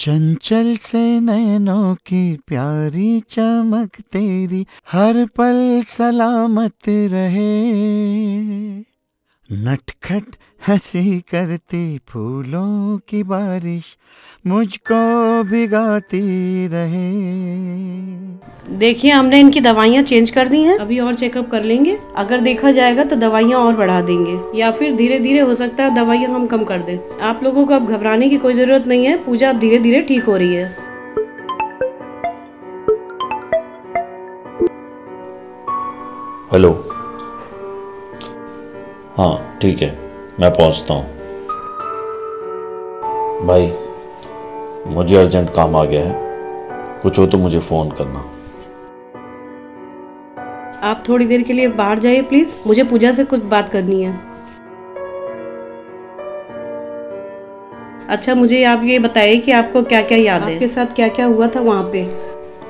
चंचल से नैनों की प्यारी चमक तेरी हर पल सलामत रहे। नटखट हँसी करती फूलों की बारिश मुझको भिगाती रहे। देखिए हमने इनकी दवाइयाँ चेंज कर दी हैं। अभी और चेकअप कर लेंगे। अगर देखा जाएगा तो दवाइयाँ और बढ़ा देंगे। या फिर धीरे धीरे हो सकता है दवाइयाँ हम कम कर दें। आप लोगों को अब घबराने की कोई ज़रूरत नहीं है। पूजा अब धीरे धीरे ठीक हो रही है। हेलो। हाँ ठीक है मैं पहुँचता हूँ। भाई मुझे अर्जेंट काम आ गया है। कुछ हो तो मुझे फ़ोन करना। आप थोड़ी देर के लिए बाहर जाइए प्लीज़ मुझे पूजा से कुछ बात करनी है। अच्छा मुझे आप ये बताइए कि आपको क्या क्या याद है। आपके साथ क्या क्या हुआ था वहाँ पे?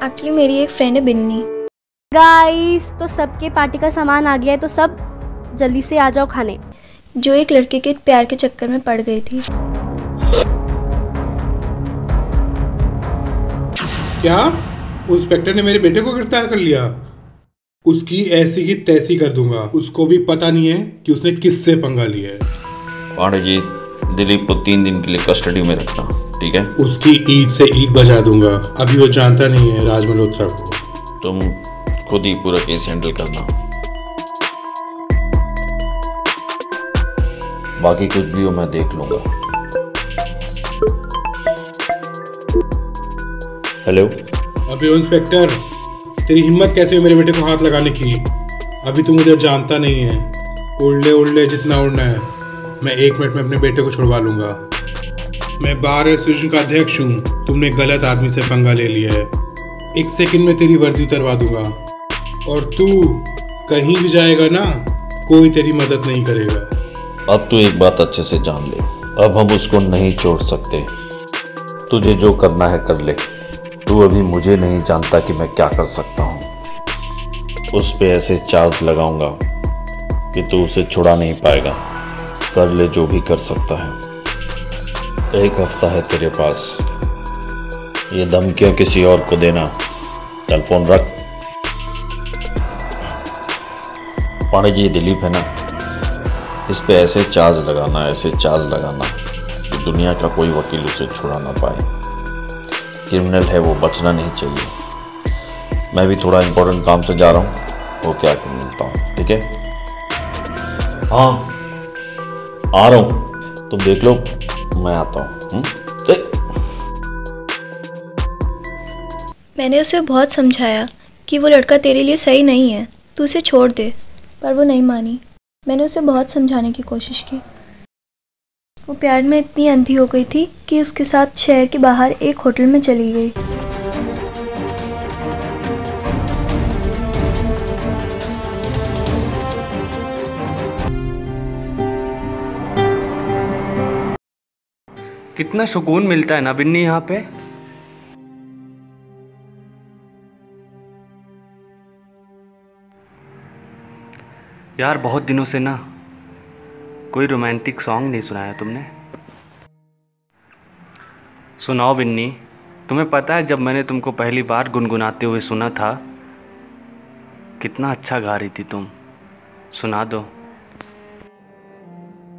एक्चुअली मेरी एक फ्रेंड है बिन्नी। गाइस तो सबके पार्टी का सामान आ गया है तो सब जल्दी से आ जाओ खाने। जो एक लड़के के प्यार के चक्कर में पड़ गई थी। क्या? इंस्पेक्टर ने मेरे बेटे को गिरफ़्तार कर लिया? उसकी ऐसी की तैसी कर दूँगा। उसको भी पता नहीं है कि उसने किससे पंगा लिया है। पांडे जी दिलीप को तीन दिन के लिए कस्टडी में रखना ठीक है? उसकी ईद से ईद बजा दूँगा। अभी वो जानता नहीं है राज मल्होत्रा को। तुम खुद ही पूरा केस हैंडल करना। बाकी कुछ भी हो मैं देख लूँगा। हेलो अभी इंस्पेक्टर, तेरी हिम्मत कैसे हुई मेरे बेटे को हाथ लगाने की? अभी तू मुझे जानता नहीं है। उड़ ले उड़ ले जितना उड़ना है, मैं एक मिनट में अपने बेटे को छुड़वा लूँगा। मैं बार एसोसिएशन का अध्यक्ष हूँ। तुमने गलत आदमी से पंगा ले लिया है। एक सेकंड में तेरी वर्दी उतरवा दूँगा। और तू कहीं भी जाएगा ना, कोई तेरी मदद नहीं करेगा। अब तू एक बात अच्छे से जान ले। अब हम उसको नहीं छोड़ सकते। तुझे जो करना है कर ले। तू अभी मुझे नहीं जानता कि मैं क्या कर सकता हूँ। उस पे ऐसे चार्ज लगाऊँगा कि तू उसे छुड़ा नहीं पाएगा। कर ले जो भी कर सकता है। एक हफ़्ता है तेरे पास। ये धमकियाँ किसी और को देना? चल फ़ोन रख। पाणी जी, दिलीप है ना? इस पे ऐसे चार्ज लगाना, ऐसे चार्ज लगाना कि दुनिया का कोई वकील उसे छुड़ा ना पाए। क्रिमिनल है वो, बचना नहीं चाहिए। मैं भी थोड़ा इम्पोर्टेंट काम से जा रहा हूँ, वो क्या मिलता हूँ, ठीक है? हाँ आ रहा हूँ। तुम देख लो, मैं आता हूँ हम्म? मैंने उसे बहुत समझाया कि वो लड़का तेरे लिए सही नहीं है, तू उसे छोड़ दे, पर वो नहीं मानी। मैंने उसे बहुत समझाने की कोशिश की। वो प्यार में इतनी अंधी हो गई थी कि उसके साथ शहर के बाहर एक होटल में चली गई। कितना सुकून मिलता है ना बिन्नी यहाँ पे। यार बहुत दिनों से ना कोई रोमांटिक सॉन्ग नहीं सुनाया तुमने। सुनाओ बिन्नी तुम्हें पता है जब मैंने तुमको पहली बार गुनगुनाते हुए सुना था कितना अच्छा गा रही थी तुम। सुना दो।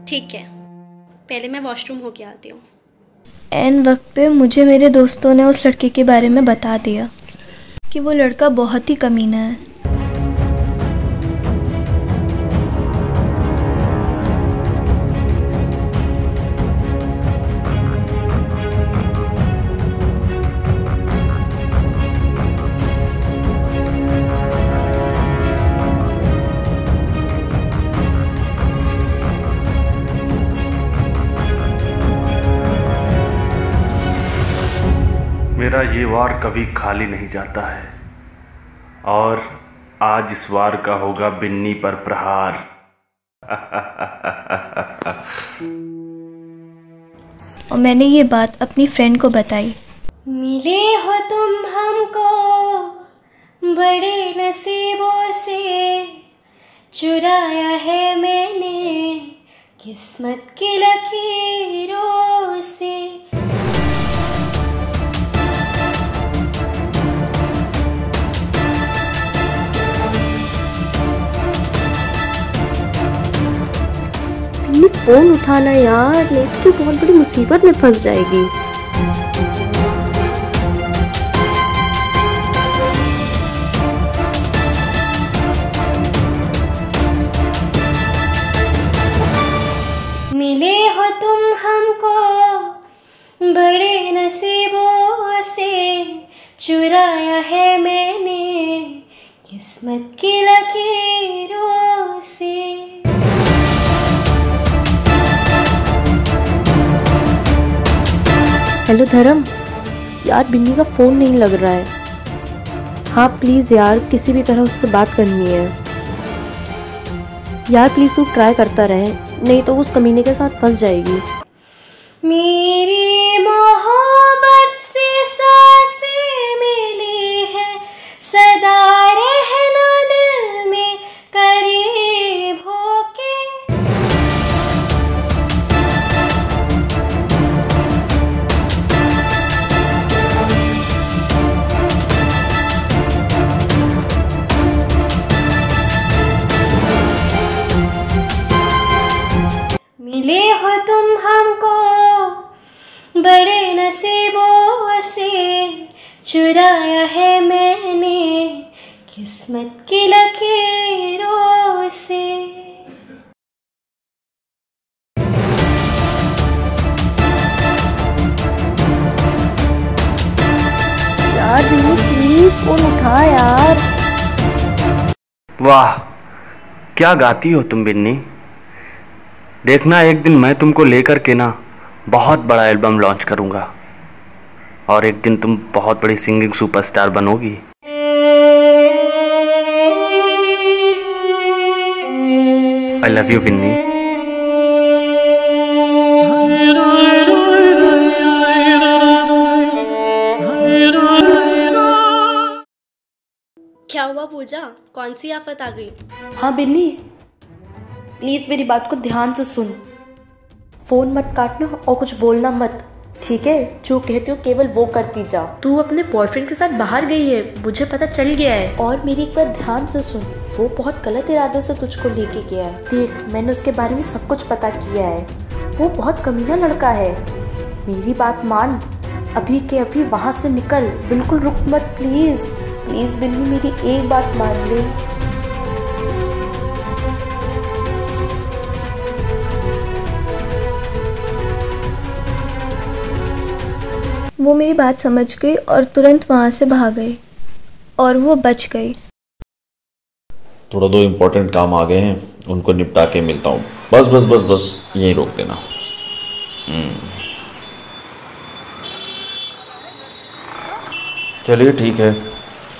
ठीक है पहले मैं वॉशरूम होके आती हूँ। एन वक्त पे मुझे मेरे दोस्तों ने उस लड़के के बारे में बता दिया कि वो लड़का बहुत ही कमीना है। मेरा ये वार कभी खाली नहीं जाता है। और आज इस वार का होगा बिन्नी पर प्रहार। और मैंने ये बात अपनी फ्रेंड को बताई। मिले हो तुम हमको बड़े नसीबों से। चुराया है मैंने किस्मत की लकीरों से। फ़ोन उठाना यार, नहीं तो बहुत बड़ी मुसीबत में फंस जाएगी। मिले हो तुम हमको बड़े नसीबों से। चुराया है मैंने किस्मत की लकीरों से। हेलो धर्म, यार बिन्नी का फ़ोन नहीं लग रहा है। हाँ प्लीज़ यार, किसी भी तरह उससे बात करनी है। यार प्लीज़ तू ट्राई करता रहे, नहीं तो उस कमीने के साथ फंस जाएगी। मेरी मोहब्बत से साँसें मिली है, सदा मिले हो तुम हमको बड़े नसीबों से। चुराया है मैंने किस्मत की लकीरों से। यार प्लीज़ फ़ोन उठा यार। वाह क्या गाती हो तुम बिन्नी? देखना एक दिन मैं तुमको लेकर के ना बहुत बड़ा एल्बम लॉन्च करूँगा। और एक दिन तुम बहुत बड़ी सिंगिंग सुपरस्टार बनोगी। आई लव यू बिन्नी क्या हुआ पूजा? कौन सी आफत आ गई? हाँ बिन्नी। प्लीज़ मेरी बात को ध्यान से सुन। फ़ोन मत काटना और कुछ बोलना मत ठीक है? जो कहती हो केवल वो करती जा। तू अपने बॉयफ्रेंड के साथ बाहर गई है मुझे पता चल गया है। और मेरी एक बार ध्यान से सुन वो बहुत गलत इरादे से तुझको लेके गया है। देख मैंने उसके बारे में सब कुछ पता किया है। वो बहुत कमीना लड़का है। मेरी बात मान अभी के अभी वहाँ से निकल। बिल्कुल रुक मत प्लीज़ प्लीज़ बिन्नी मेरी एक बात मान ले। वो मेरी बात समझ गई और तुरंत वहाँ से भाग गई और वो बच गई। थोड़ा दो इम्पोर्टेंट काम आ गए हैं उनको निपटा के मिलता हूँ। बस बस बस बस यहीं रोक देना। हम्म। चलिए ठीक है।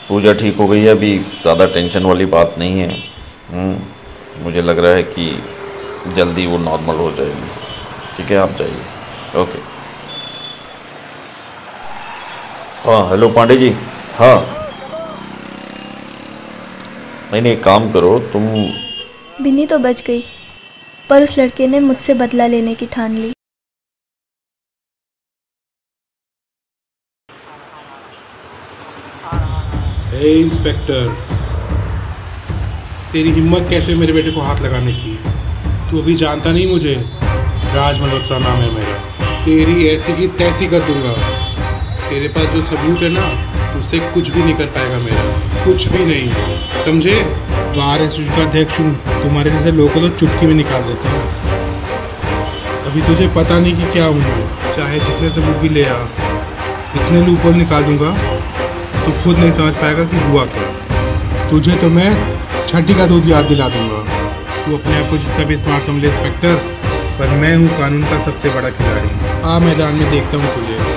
पूजा ठीक हो गई है अभी ज़्यादा टेंशन वाली बात नहीं है। हम्म, मुझे लग रहा है कि जल्दी वो नॉर्मल हो जाएगी। ठीक है आप जाइए। ओके हाँ हेलो पांडे जी। हाँ। नहीं नहीं एक काम करो तुम बिन्नी तो बच गई पर उस लड़के ने मुझसे बदला लेने की ठान ली। ए इंस्पेक्टर तेरी हिम्मत कैसे मेरे बेटे को हाथ लगाने की? तू अभी जानता नहीं मुझे? राज मल्होत्रा नाम है मेरा। तेरी ऐसी की तैसी कर दूँगा। तेरे पास जो सबूत है ना, उससे कुछ भी नहीं कर पाएगा मेरा। कुछ भी नहीं। समझे? का अध्यक्ष हूँ। तुम्हारे जैसे लोगों को तो चुटकी में निकाल देता हूँ। अभी तुझे पता नहीं कि क्या हूँ चाहे जितने सबूत भी ले आ, इतने लूपोल निकाल दूँगा तो खुद नहीं समझ पाएगा कि हुआ क्या। तुझे तो मैं छठी का दूध याद दिला दूँगा। तू अपने आप को जितना भी स्मार्ट समझ इंस्पेक्टर पर मैं हूँ कानून का सबसे बड़ा खिलाड़ी। आ मैदान में देखता हूँ तुझे।